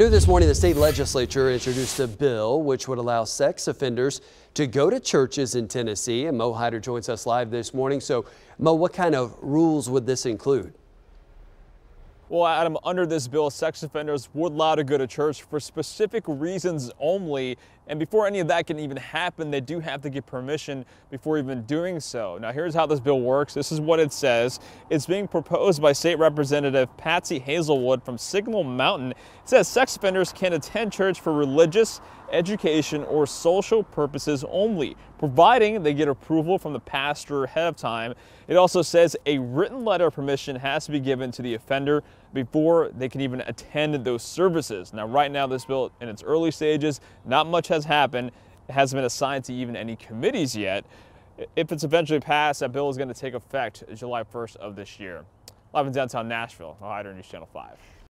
New this morning, the state legislature introduced a bill which would allow sex offenders to go to churches in Tennessee. And Mo Hyder joins us live this morning. So, Mo, what kind of rules would this include? Well, Adam, under this bill, sex offenders would allow to go to church for specific reasons only. And before any of that can even happen, they do have to get permission before even doing so. Now, here's how this bill works. This is what it says. It's being proposed by State Representative Patsy Hazlewood from Signal Mountain. It says sex offenders can attend church for religious, education, or social purposes only, providing they get approval from the pastor ahead of time. It also says a written letter of permission has to be given to the offender before they can even attend those services. Now, right now, this bill in its early stages, not much has happened. It hasn't been assigned to even any committees yet. If it's eventually passed, that bill is going to take effect July 1st of this year. Live in downtown Nashville, Ohio News Channel 5.